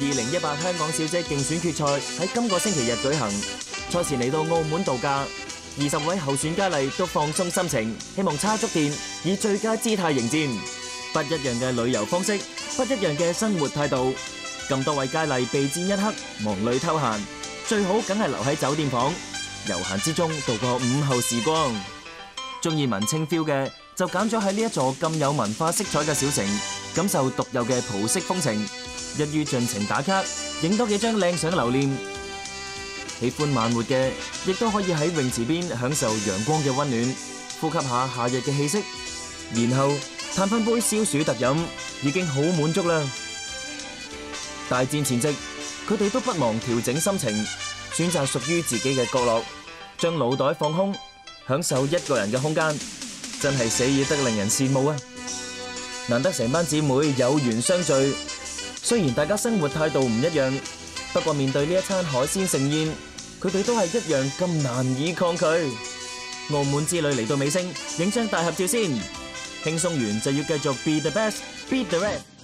二零一八香港小姐競選決賽喺今個星期日舉行，賽前嚟到澳門度假，二十位候選佳麗都放松心情，希望叉足電，以最佳姿態迎戰。不一樣嘅旅遊方式，不一樣嘅生活態度，咁多位佳麗備戰一刻，忙裏偷閒，最好梗係留喺酒店房，悠闲之中度過午後時光。中意文青 feel 嘅，就揀咗喺呢一座咁有文化色彩嘅小城，感受獨有嘅葡式風情。一於盡情打卡，影多幾張靚相留念。喜歡慢活嘅，亦都可以喺泳池邊享受陽光嘅溫暖，呼吸下夏日嘅氣息，然後嘆翻杯消暑特飲，已經好滿足啦。大戰前夕，佢哋都不忘調整心情，選擇屬於自己嘅角落，將腦袋放空，享受一個人嘅空間，真係寫意得令人羨慕啊！難得成班姊妹有緣相聚。雖然大家生活態度唔一樣，不過面對呢一餐海鮮盛宴，佢哋都係一樣咁難以抗拒。澳門之旅嚟到尾聲，影張大合照先，輕鬆完就要繼續 be the best，beat the rest。